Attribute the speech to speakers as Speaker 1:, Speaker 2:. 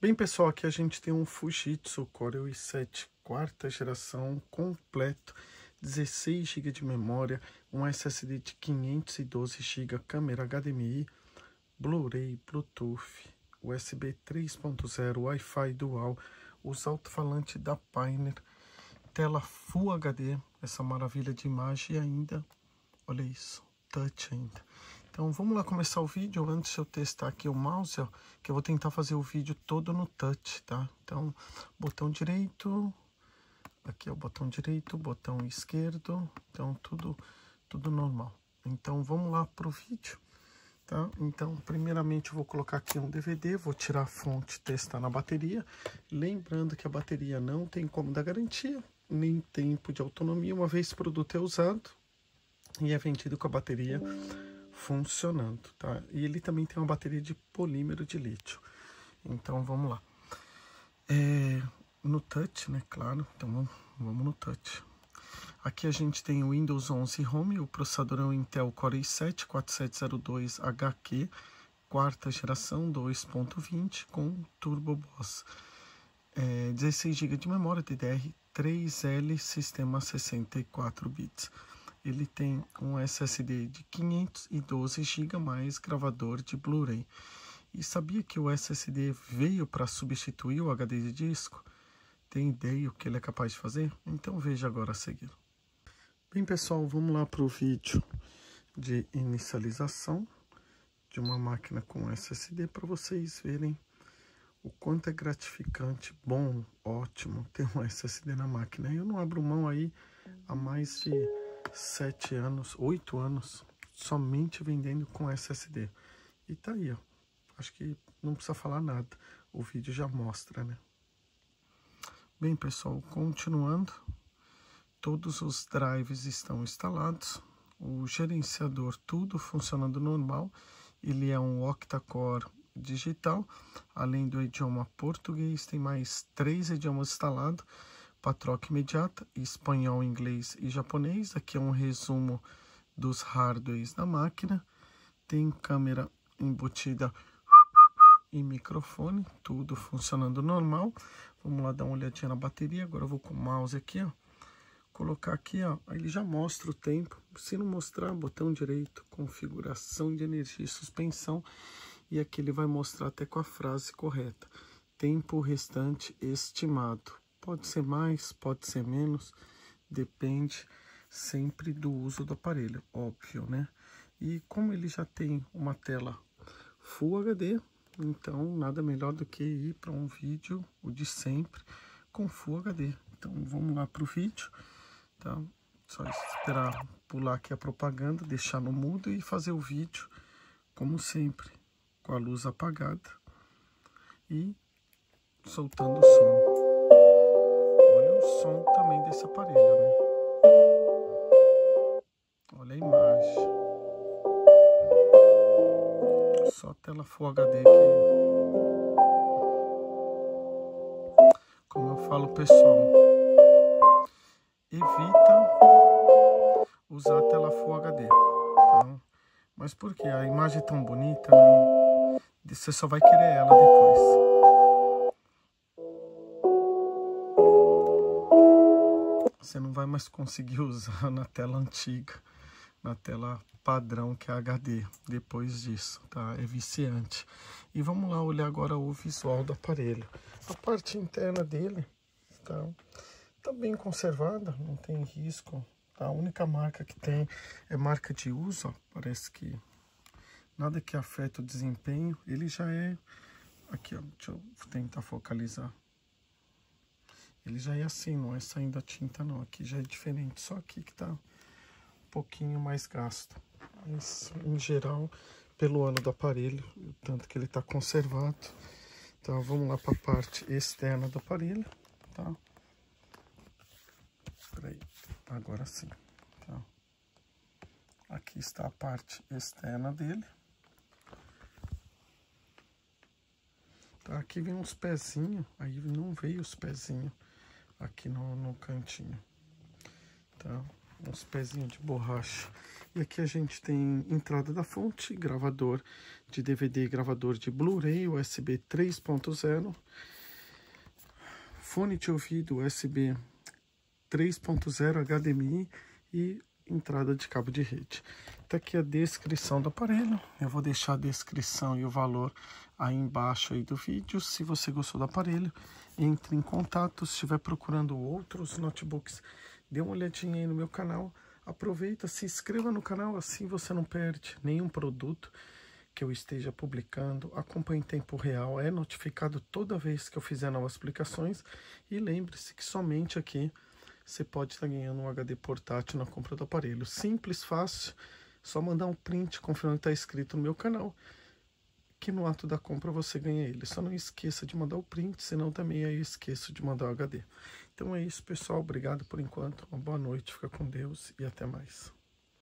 Speaker 1: Bem, pessoal, aqui a gente tem um Fujitsu Core i7 quarta geração completo, 16 GB de memória, um SSD de 512 GB, câmera HDMI, Blu-ray, Bluetooth, USB 3.0, Wi-Fi dual, os alto-falantes da Pioneer, tela Full HD, essa maravilha de imagem e ainda, olha isso, touch ainda. Então vamos lá começar o vídeo, antes de eu testar aqui o mouse, ó, que eu vou tentar fazer o vídeo todo no touch, tá? Então, botão direito, aqui é o botão direito, botão esquerdo, então tudo, tudo normal. Então vamos lá pro vídeo, tá? Então, primeiramente eu vou colocar aqui um DVD, vou tirar a fonte, testar na bateria, lembrando que a bateria não tem como dar garantia, nem tempo de autonomia, uma vez o produto é usado e é vendido com a bateria funcionando, tá? E ele também tem uma bateria de polímero de lítio. Então, vamos lá. É, no touch, né? Claro. Então, vamos, vamos no touch. Aqui a gente tem o Windows 11 Home, o processador é o Intel Core i7 4702HQ, quarta geração 2.20 com Turbo Boss. É, 16 GB de memória DDR3L, sistema 64 bits ele tem um SSD de 512 GB mais gravador de Blu-ray. E sabia que o SSD veio para substituir o HD de disco? Tem ideia o que ele é capaz de fazer? Então veja agora a seguir. Bem pessoal, vamos lá para o vídeo de inicialização de uma máquina com SSD para vocês verem o quanto é gratificante, bom, ótimo ter um SSD na máquina. Eu não abro mão aí há mais de sete anos, oito anos, somente vendendo com SSD. E tá aí, ó. Acho que não precisa falar nada. O vídeo já mostra, né? Bem, pessoal, continuando. Todos os drives estão instalados. O gerenciador, tudo funcionando normal. Ele é um octa-core digital. Além do idioma português, tem mais três idiomas instalados para troca imediata, espanhol, inglês e japonês. Aqui é um resumo dos hardwares da máquina. Tem câmera embutida e microfone, tudo funcionando normal. Vamos lá dar uma olhadinha na bateria. Agora eu vou com o mouse aqui, ó. Colocar aqui, ó. Aí ele já mostra o tempo. Se não mostrar, botão direito, configuração de energia e suspensão. E aqui ele vai mostrar até com a frase correta. Tempo restante estimado. Pode ser mais, pode ser menos, depende sempre do uso do aparelho, óbvio, né? E como ele já tem uma tela Full HD, então nada melhor do que ir para um vídeo, o de sempre, com Full HD. Então vamos lá para o vídeo, tá? Só esperar pular aqui a propaganda, deixar no mudo e fazer o vídeo, como sempre, com a luz apagada e soltando o som desse aparelho, né? Olha a imagem. Só tela Full HD aqui. Como eu falo, pessoal, evita usar tela Full HD. Tá? Mas por quê? A imagem é tão bonita, né? Você só vai querer ela depois. Você não vai mais conseguir usar na tela antiga, na tela padrão que é HD, depois disso, tá? É viciante. E vamos lá olhar agora o visual do aparelho. A parte interna dele tá, tá bem conservada, não tem risco. A única marca que tem é marca de uso, ó, parece que nada que afeta o desempenho. Ele já é... Aqui, ó, deixa eu tentar focalizar. Ele já é assim, não é saindo a tinta não. Aqui já é diferente, só aqui que tá um pouquinho mais gasto. Mas, em geral, pelo ano do aparelho, tanto que ele está conservado. Então, vamos lá para a parte externa do aparelho, tá? Peraí, agora sim, tá? Aqui está a parte externa dele. Tá, aqui vem uns pezinhos, aí não veio os pezinhos aqui no, no cantinho, tá? Uns pezinhos de borracha. E aqui a gente tem entrada da fonte, gravador de DVD, gravador de Blu-ray, USB 3.0, fone de ouvido USB 3.0 HDMI e entrada de cabo de rede. Tá aqui a descrição do aparelho. Eu vou deixar a descrição e o valor aí embaixo aí do vídeo. Se você gostou do aparelho, entre em contato. Se estiver procurando outros notebooks, dê uma olhadinha aí no meu canal. Aproveita, se inscreva no canal, assim você não perde nenhum produto que eu esteja publicando. Acompanhe em tempo real, é notificado toda vez que eu fizer novas aplicações. E lembre-se que somente aqui você pode estar ganhando um HD portátil na compra do aparelho. Simples, fácil, só mandar um print confirmando que está inscrito no meu canal, que no ato da compra você ganha ele. Só não esqueça de mandar o print, senão também aí esqueço de mandar o HD. Então é isso, pessoal. Obrigado por enquanto. Uma boa noite, fica com Deus e até mais.